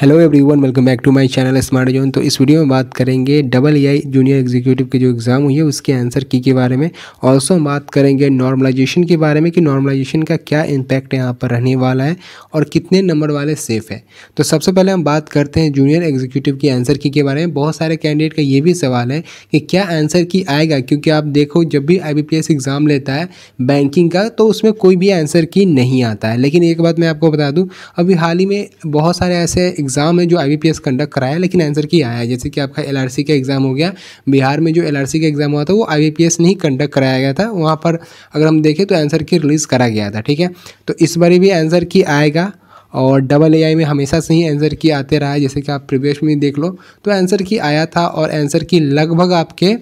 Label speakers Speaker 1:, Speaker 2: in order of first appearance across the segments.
Speaker 1: Hello everyone welcome back to my channel smart zone तो इस video में बात करेंगे डबल आई जूनियर एग्जीक्यूटिव के जो एग्ज़ाम हुई है, उसके आंसर की के बारे में। ऑल्सो हम बात करेंगे नॉर्मलाइजेशन के बारे में कि नॉर्मलाइजेशन का क्या इम्पैक्ट यहाँ पर रहने वाला है और कितने नंबर वाले सेफ़ है। तो सबसे पहले हम बात करते हैं जूनियर एग्जीक्यूटिव की आंसर की के बारे में। बहुत सारे कैंडिडेट का ये भी सवाल है कि क्या आंसर की आएगा, क्योंकि आप देखो जब भी आईबीपीएस एग्ज़ाम लेता है बैंकिंग का तो उसमें कोई भी आंसर की नहीं आता है। लेकिन एक बात मैं आपको बता दूँ, अभी हाल ही में बहुत सारे ऐसे एग्ज़ाम है जो आई कंडक्ट कराया, लेकिन आंसर की आया। है जैसे कि आपका LRC का एग्ज़ाम हो गया, बिहार में जो LRC का एग्ज़ाम हुआ था, वो आई नहीं कंडक्ट कराया गया था। वहाँ पर अगर हम देखें तो आंसर की रिलीज़ करा गया था, ठीक है? तो इस बार भी आंसर की आएगा और डबल ए में हमेशा से ही आंसर की आते रहा है। जैसे कि आप प्रीवियस में देख लो तो आंसर की आया था और आंसर की लगभग आपके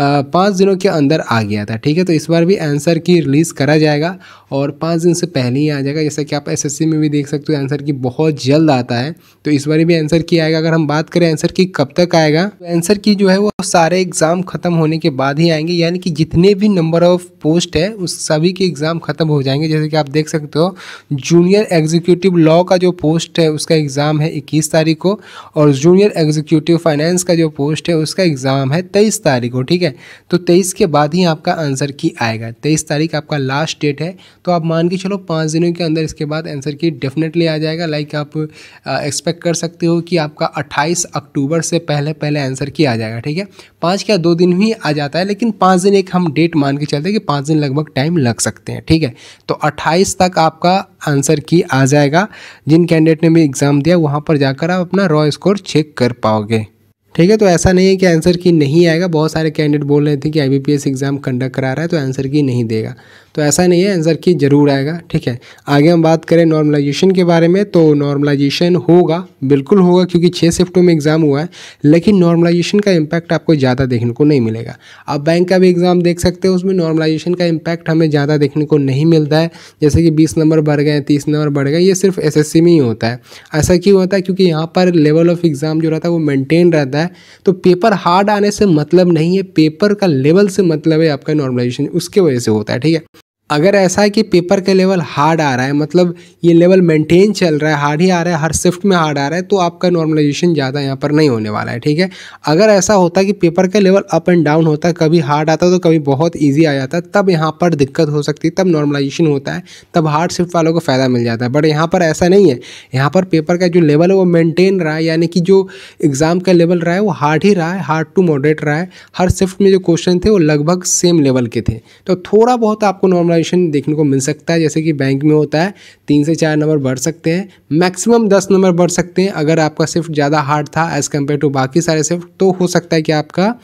Speaker 1: पाँच दिनों के अंदर आ गया था, ठीक है? तो इस बार भी आंसर की रिलीज़ करा जाएगा और पाँच दिन से पहले ही आ जाएगा। जैसा कि आप एसएससी में भी देख सकते हो, आंसर की बहुत जल्द आता है। तो इस बार भी आंसर की आएगा। अगर हम बात करें आंसर की कब तक आएगा तो आंसर की जो है वो सारे एग्ज़ाम ख़त्म होने के बाद ही आएँगे। यानी कि जितने भी नंबर ऑफ़ पोस्ट है, उस सभी के एग्ज़ाम ख़त्म हो जाएँगे। जैसे कि आप देख सकते हो, जूनियर एग्जीक्यूटिव लॉ का जो पोस्ट है, उसका एग्ज़ाम है इक्कीस तारीख को और जूनियर एग्जीक्यूटिव फाइनेंस का जो पोस्ट है, उसका एग्ज़ाम है तेईस तारीख को, ठीक है? तो तेईस के बाद ही आपका आंसर की आएगा। तेईस तारीख आपका लास्ट डेट है। तो आप मान के चलो पाँच दिनों के अंदर इसके बाद आंसर की डेफिनेटली आ जाएगा। लाइक आप एक्सपेक्ट कर सकते हो कि आपका अट्ठाईस अक्टूबर से पहले पहले आंसर की आ जाएगा, ठीक है? पाँच या दो दिन ही आ जाता है, लेकिन पाँच दिन एक हम डेट मान के चलते हैं कि पाँच दिन लगभग टाइम लग सकते हैं, ठीक है? तो अट्ठाईस तक आपका आंसर की आ जाएगा। जिन कैंडिडेट ने भी एग्ज़ाम दिया, वहाँ पर जाकर आप अपना रॉ स्कोर चेक कर पाओगे। ठीक है तो ऐसा नहीं है कि आंसर की नहीं आएगा। बहुत सारे कैंडिडेट बोल रहे थे कि आईबीपीएस एग्ज़ाम कंडक्ट करा रहा है तो आंसर की नहीं देगा। तो ऐसा नहीं है आंसर की ज़रूर आएगा, ठीक है। आगे हम बात करें नॉर्मलाइजेशन के बारे में तो नॉर्मलाइजेशन होगा, बिल्कुल होगा, क्योंकि छः शिफ्टों में एग्ज़ाम हुआ है, लेकिन नॉर्मलाइजेशन का इम्पैक्ट आपको ज़्यादा देखने को नहीं मिलेगा। आप बैंक का भी एग्ज़ाम देख सकते हो, उसमें नॉर्मलाइजेशन का इम्पैक्ट हमें ज़्यादा देखने को नहीं मिलता है। जैसे कि बीस नंबर बढ़ गए, तीस नंबर बढ़ गए, ये सिर्फ़ एसएससी में ही होता है। ऐसा क्यों होता है? क्योंकि यहाँ पर लेवल ऑफ़ एग्ज़ाम जो रहता है, वो मेनटेन रहता है। तो पेपर हार्ड आने से मतलब नहीं है पेपर का लेवल से मतलब है आपका नॉर्मलाइजेशन उसके वजह से होता है, ठीक है? अगर ऐसा है कि पेपर का लेवल हार्ड आ रहा है मतलब ये लेवल मेंटेन चल रहा है, हार्ड ही आ रहा है, हर शिफ्ट में हार्ड आ रहा है तो आपका नॉर्मलाइजेशन ज़्यादा यहाँ पर नहीं होने वाला है, ठीक है? अगर ऐसा होता कि पेपर का लेवल अप एंड डाउन होता, कभी हार्ड आता तो कभी बहुत ईजी आ जाता, तब यहाँ पर दिक्कत हो सकती तब नॉर्मलाइजेशन होता है, तब हार्ड शिफ्ट वालों को फ़ायदा मिल जाता है। बट यहाँ पर ऐसा नहीं है। यहाँ पर पेपर का जो लेवल है वो मेनटेन रहा है, यानी कि जो एग्ज़ाम का लेवल रहा है, वो हार्ड ही रहा है हार्ड टू मॉडरेट रहा है। हर शिफ्ट में जो क्वेश्चन थे वो लगभग सेम लेवल के थे। तो थोड़ा बहुत आपको नॉर्मलाइज वैल्यूएशन देखने को मिल सकता है। जैसे कि बैंक में होता है, तीन से चार नंबर बढ़ सकते हैं मैक्सिमम दस नंबर बढ़ सकते हैं। अगर आपका सिर्फ़ ज़्यादा हार्ड था एज़ कंपेयर टू बाकी सारे सिर्फ़ तो हो सकता है कि आपका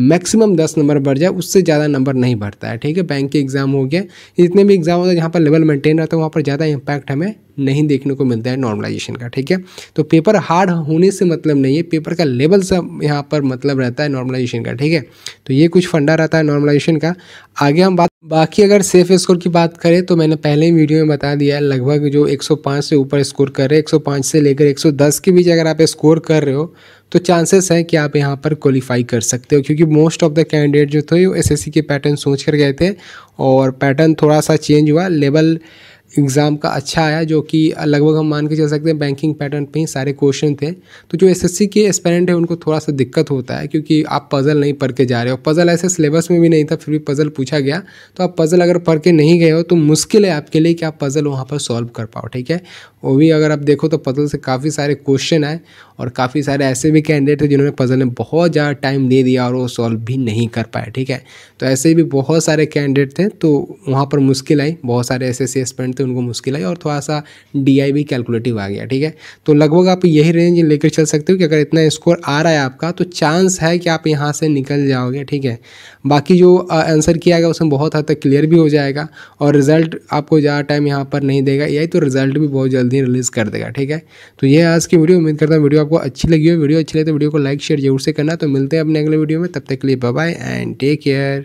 Speaker 1: मैक्सिमम दस नंबर बढ़ जाए, उससे ज़्यादा नंबर नहीं बढ़ता है। ठीक है बैंक के एग्ज़ाम हो गया। जितने भी एग्ज़ाम होता है, जहाँ पर लेवल मेंटेन रहता है, वहाँ पर ज़्यादा इंपैक्ट हमें नहीं देखने को मिलता है नॉर्मलाइजेशन का। ठीक है तो पेपर हार्ड होने से मतलब नहीं है। पेपर का लेवल से यहाँ पर मतलब रहता है नॉर्मलाइजेशन का। ठीक है तो ये कुछ फंडा रहता है नॉर्मलाइजेशन का। आगे हम बात बाकी अगर सेफ़ स्कोर की बात करें तो मैंने पहले ही वीडियो में बता दिया है, लगभग जो 105 से ऊपर स्कोर कर रहे हैं 105 से लेकर 110 के बीच अगर आप स्कोर कर रहे हो तो चांसेस हैं कि आप यहाँ पर क्वालिफाई कर सकते हो, क्योंकि मोस्ट ऑफ़ द कैंडिडेट जो थे वो एसएससी के पैटर्न सोच कर गए थे और पैटर्न थोड़ा सा चेंज हुआ लेवल एग्ज़ाम का अच्छा आया, जो कि लगभग हम मान के चल सकते हैं बैंकिंग पैटर्न पे ही सारे क्वेश्चन थे। तो जो एसएससी के एस्पेरेंट हैं, उनको थोड़ा सा दिक्कत होता है, क्योंकि आप पज़ल नहीं पढ़ के जा रहे हो। पज़ल ऐसे सिलेबस में भी नहीं था, फिर भी पज़ल पूछा गया। तो आप पज़ल अगर पढ़ के नहीं गए हो तो मुश्किल है आपके लिए कि आप पज़ल वहाँ पर सॉल्व कर पाओ, ठीक है? वो भी अगर आप देखो तो पज़ल से काफ़ी सारे क्वेश्चन आए। और काफ़ी सारे ऐसे भी कैंडिडेट थे जिन्होंने पज़ल में बहुत ज़्यादा टाइम दे दिया और वो सॉल्व भी नहीं कर पाए, ठीक है? तो ऐसे भी बहुत सारे कैंडिडेट थे तो वहाँ पर मुश्किल आई। बहुत सारे ऐसे ऐसे एस्पेंट थे, उनको मुश्किल आई और थोड़ा सा डीआई भी कैलकुलेटिव आ गया, ठीक है? तो लगभग आप यही रेंज लेकर चल सकते हो कि अगर इतना स्कोर आ रहा है आपका तो चांस है कि आप यहाँ से निकल जाओगे, ठीक है? बाकी जो आंसर किया गया उसमें बहुत हद तक क्लियर भी हो जाएगा और रिज़ल्ट आपको ज़्यादा टाइम यहाँ पर नहीं देगा। यही तो रिज़ल्ट भी बहुत जल्दी रिलीज़ कर देगा, ठीक है? तो ये आज की वीडियो उम्मीद करता हूँ वीडियो आपको अच्छी लगी हो वीडियो, अच्छी लगे तो वीडियो को लाइक शेयर ज़रूर से करना। तो मिलते हैं अपने अगले वीडियो में। तब तक के लिए बाय एंड टेक केयर